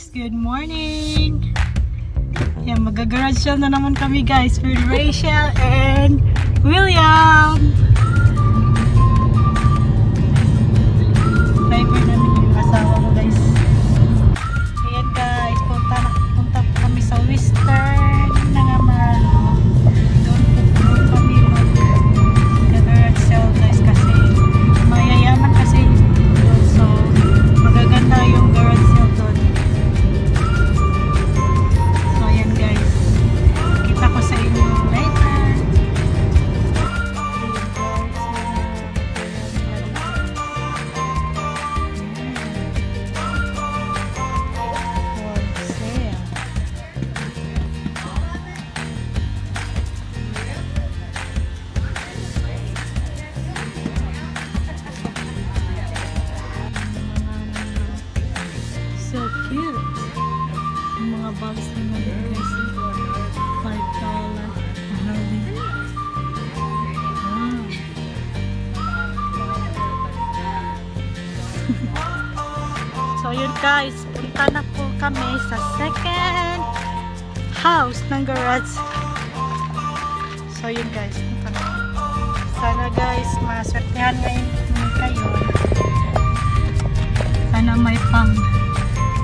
guys! Good morning! Ayan, mag-garage sale na naman kami guys with Rachel and William! guys, punta na po kami sa second house ng garage. So, yun guys, punta na. Sana guys, maswertehan ngayon kayo. Sana may pang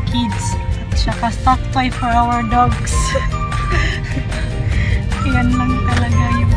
kids at saka stock toy for our dogs. Yan lang talaga yung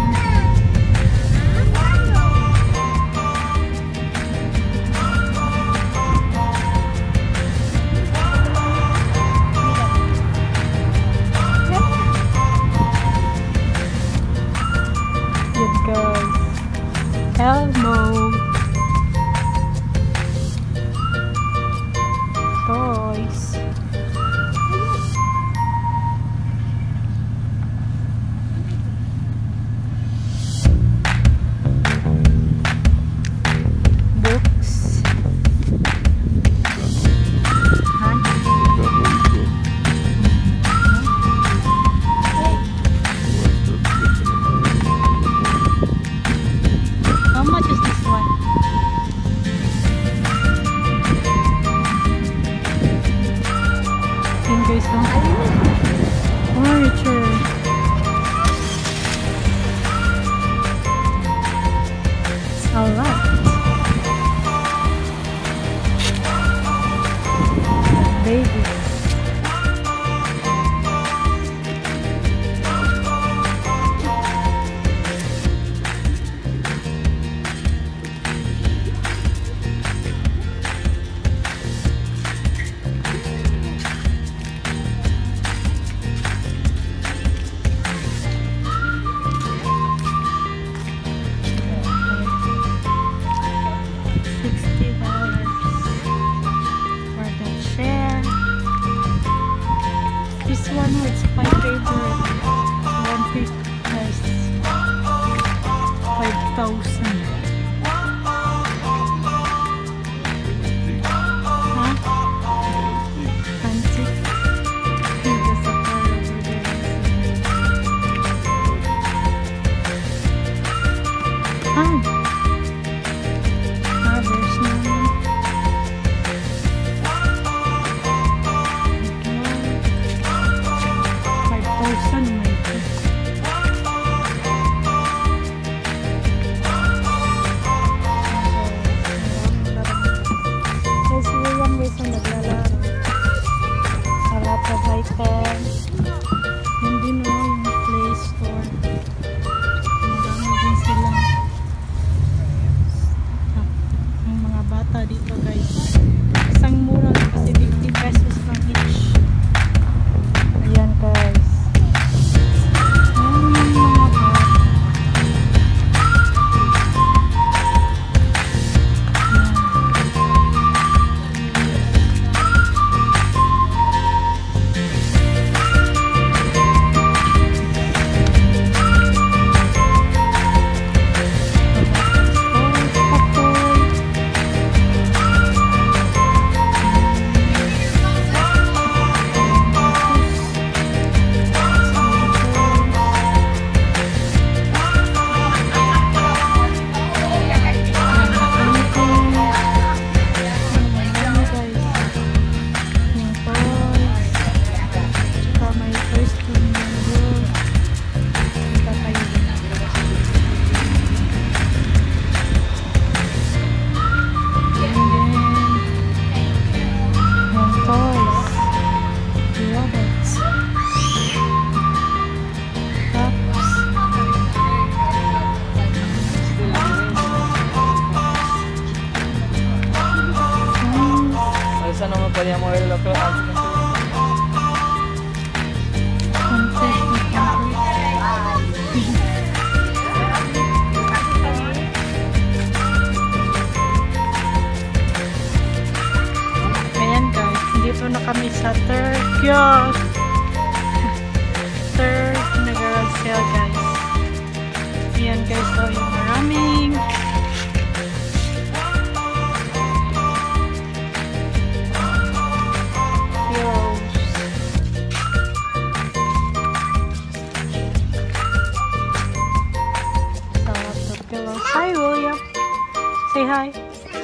podíamos ver los otros. dito na third. Third sale, guys. Ayan, guys. So, yung maraming hi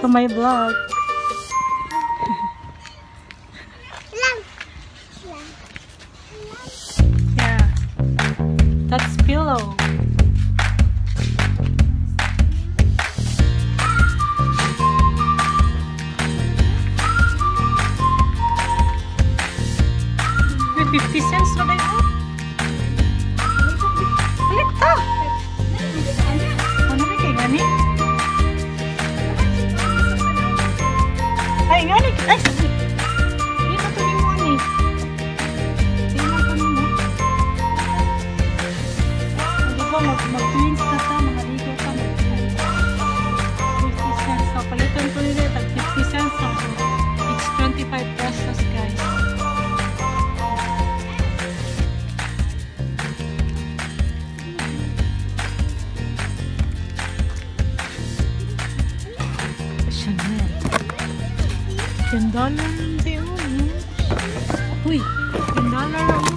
to my vlog. 哎。Dollar de uno. Uy, en dólar a uno.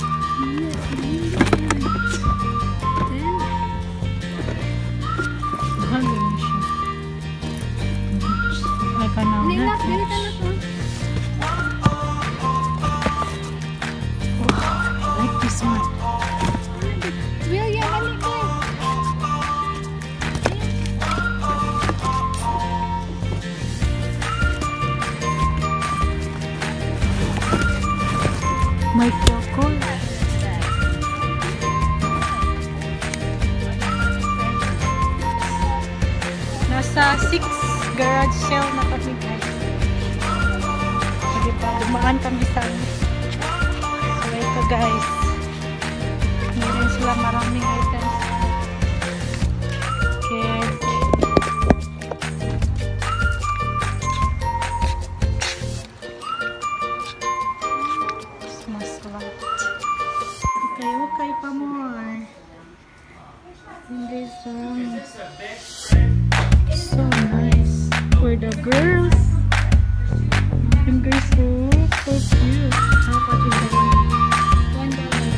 Hundred machine. I can't. My coco. Nasa 6 garage sale na kami guys. Sige pa, dumaan kami sa So ito guys. For the girls. Yung girls so so cute. About you? One dollar.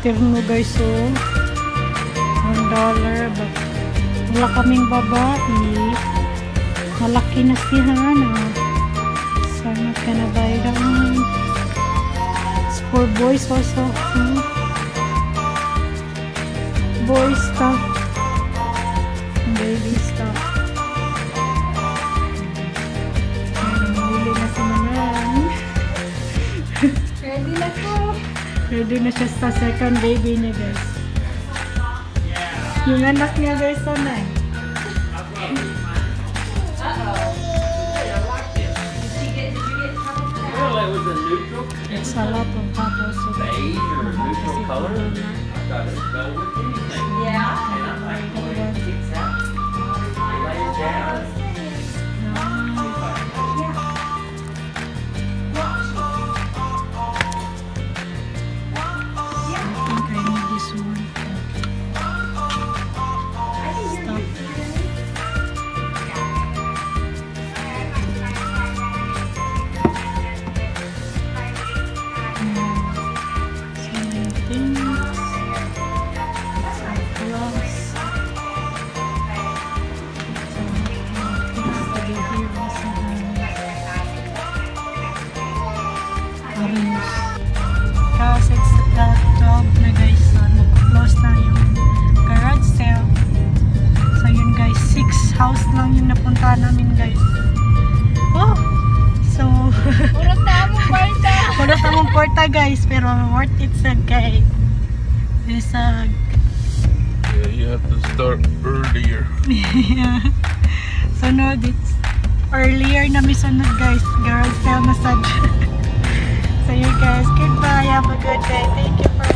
Terno guys so one dollar but wala kaming babae. Malaki na si Hana. So I'm not buy. It's for boys also. Hmm? boy stuff. Baby stuff. Ready, na ready na ready na siya sa second baby niya guys yung anak niya guys sana eh. Uh-oh. Did you get, did you get, it's a lot of. So, beige or neutral color. I thought it would go with anything. Yeah. And I'm like, it out. Lay it down. House lang yung napunta namin guys. Oh! So, Puro tamo, Marta. wala tamang porta guys. Pero worth it sa guys. There's a Yeah, you have to start earlier. yeah. Sunod, it's earlier na may sunod guys. Sale na sad. so you guys, goodbye. Have a good day. Thank you for